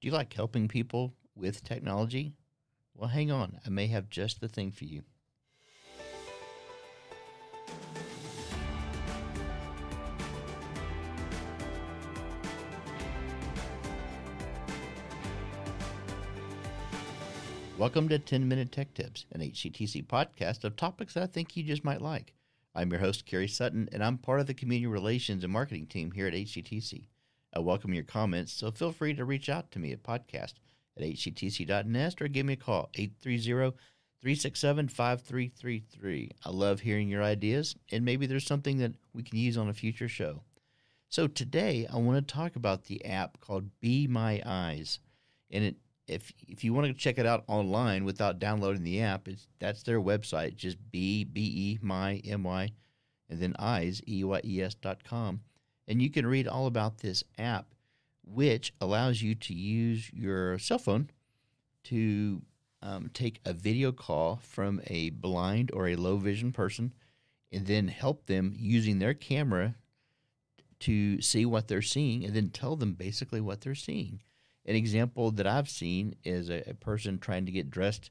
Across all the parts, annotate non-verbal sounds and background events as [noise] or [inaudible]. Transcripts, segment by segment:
Do you like helping people with technology? Well, hang on. I may have just the thing for you. Welcome to 10 Minute Tech Tips, an HCTC podcast of topics that I think you just might like. I'm your host, Kerry Sutton, and I'm part of the Community Relations and Marketing team here at HCTC. I welcome your comments, so feel free to reach out to me at podcast at hctc.net or give me a call, 830 367 5333. I love hearing your ideas, and maybe there's something that we can use on a future show. So today, I want to talk about the app called Be My Eyes. And it, if if you want to check it out online without downloading the app, it's that's their website, just B B E my M Y, and then eyes E Y E S dot com and you can read all about this app, which allows you to use your cell phone to um, take a video call from a blind or a low vision person and then help them using their camera to see what they're seeing and then tell them basically what they're seeing. An example that I've seen is a, a person trying to get dressed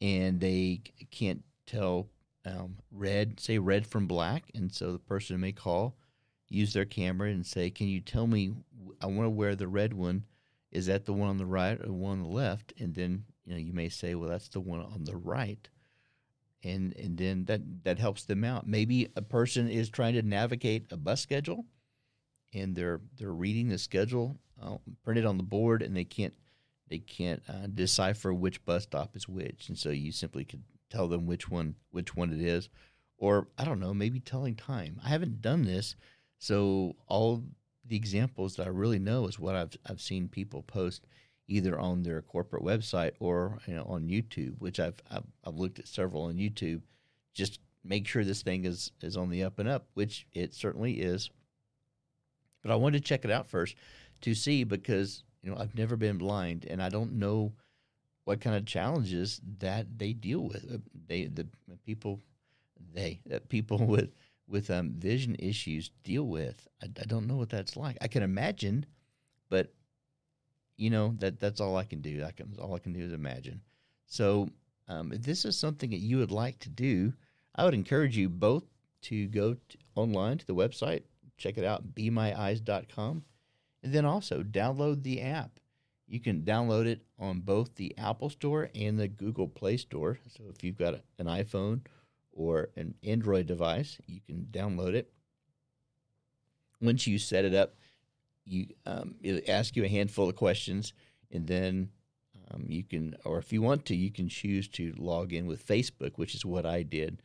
and they can't tell um, red, say red from black, and so the person may call use their camera and say, "Can you tell me? I want to wear the red one. Is that the one on the right or the one on the left?" And then you know you may say, "Well, that's the one on the right." And and then that that helps them out. Maybe a person is trying to navigate a bus schedule, and they're they're reading the schedule uh, printed on the board, and they can't they can't uh, decipher which bus stop is which, and so you simply could tell them which one which one it is, or I don't know, maybe telling time. I haven't done this, so all the examples that I really know is what I've I've seen people post either on their corporate website or you know on YouTube, which I've I've, I've looked at several on YouTube. Just make sure this thing is is on the up and up, which it certainly is. But I wanted to check it out first to see because you know I've never been blind and I don't know what kind of challenges that they deal with. Uh, they the people they that people [laughs] with with um, vision issues deal with. I, I, don't know what that's like. I can imagine, but you know that that's all I can do. I can all I can do is imagine. So um, if this is something that you would like to do, I would encourage you both to go online to the website, check it out, bemyeyes.com, and then also download the app. You can download it on both the Apple Store and the Google Play Store. So if you've got an iPhone or an Android device, you can download it. Once you set it up, you um, it'll ask you a handful of questions, and then um, you can, or if you want to, you can choose to log in with Facebook, which is what I did.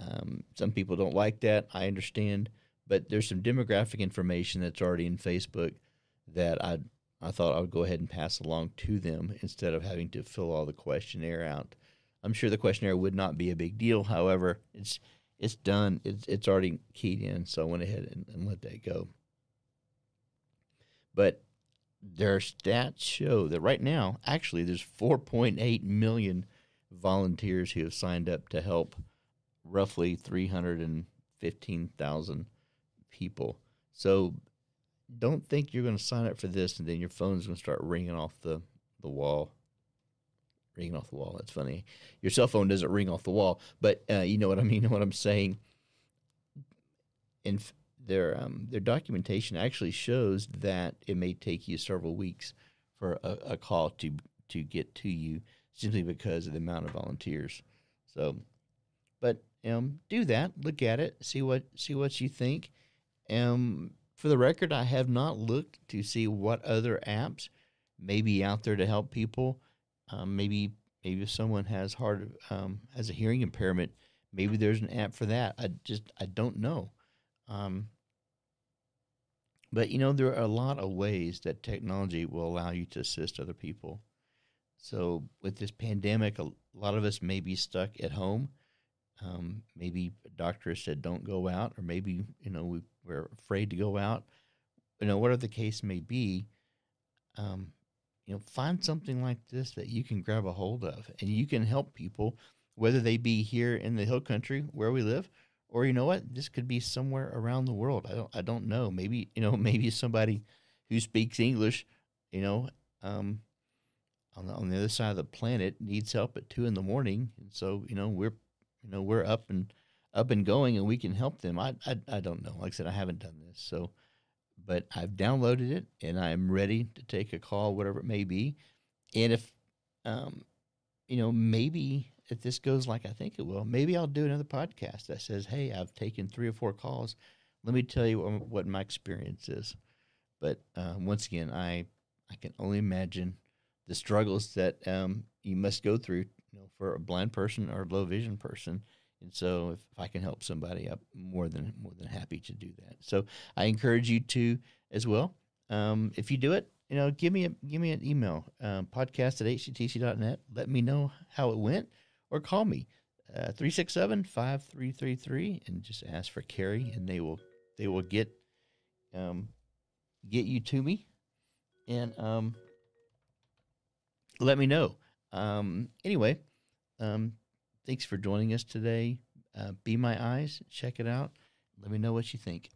Um, some people don't like that. I understand, but there's some demographic information that's already in Facebook that I I thought I would go ahead and pass along to them instead of having to fill all the questionnaire out. I'm sure the questionnaire would not be a big deal. However, it's it's done. It's it's already keyed in, so I went ahead and, and let that go. But their stats show that right now, actually, there's 4.8 million volunteers who have signed up to help roughly 315,000 people. So don't think you're going to sign up for this and then your phone's going to start ringing off the, the wall ringing off the wall. That's funny. Your cell phone doesn't ring off the wall, but uh, you know what I mean. [laughs] What I'm saying. In their um, their documentation actually shows that it may take you several weeks for a, a call to to get to you simply because of the amount of volunteers. So, but um, do that. Look at it. See what see what you think. Um, for the record, I have not looked to see what other apps may be out there to help people. Um, maybe maybe if someone has hard um, has a hearing impairment, maybe there's an app for that. I just I don't know. Um, but you know there are a lot of ways that technology will allow you to assist other people. So with this pandemic, a lot of us may be stuck at home. Um, maybe a doctor said don't go out, or maybe you know we, we're afraid to go out. You know whatever the case may be. Um, you know, find something like this that you can grab a hold of and you can help people, whether they be here in the hill country where we live, or you know what, this could be somewhere around the world. I don't, I don't know. Maybe, you know, [laughs] maybe somebody who speaks English, you know, um, on the, on the other side of the planet needs help at two in the morning, and so you know we're you know we're up and up and going, and we can help them. I I, I don't know. Like I said, I haven't done this, so but I've downloaded it and I'm ready to take a call, whatever it may be. And if, um, you know, maybe if this goes like I think it will, maybe I'll do another podcast that says, "Hey, I've taken three or four calls. Let me tell you what, my experience is." But uh, once again, I I can only imagine the struggles that um, you must go through, you know, for a blind person or a low vision person. And so, if, if I can help somebody, I'm more than more than happy to do that. So, I encourage you to as well. Um, if you do it, you know, give me a give me an email, um, podcast at hctc.net. Let me know how it went, or call me uh, 367-5333 and just ask for Carrie, and they will they will get um, get you to me, and um, let me know. Um, anyway, um, thanks for joining us today. Uh, Be My Eyes, check it out. Let me know what you think.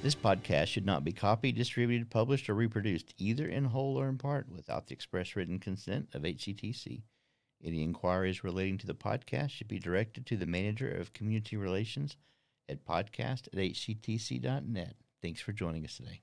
This podcast should not be copied, distributed, published, or reproduced, either in whole or in part, without the express written consent of HCTC. Any inquiries relating to the podcast should be directed to the Manager of Community Relations at podcast at hctc.net. Thanks for joining us today.